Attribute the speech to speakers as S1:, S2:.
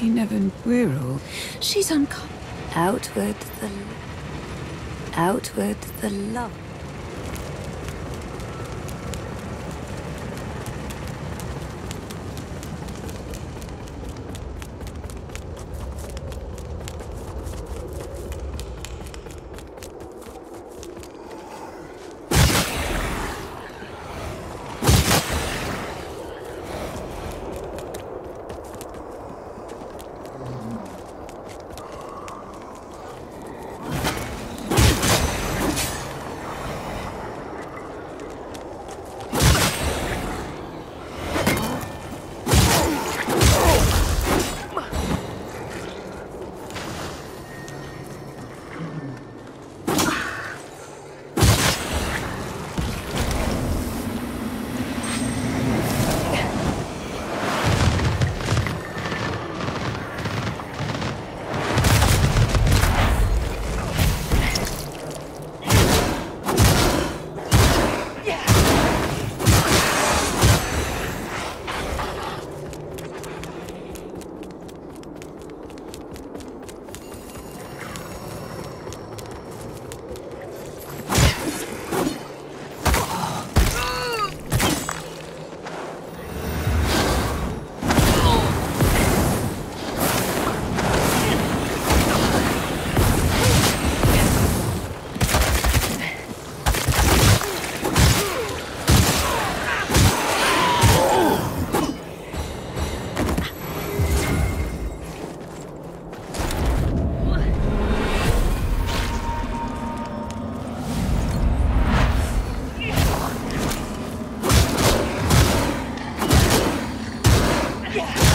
S1: He never. We're all.
S2: She's uncommon. Outward the. Outward the love. Yeah.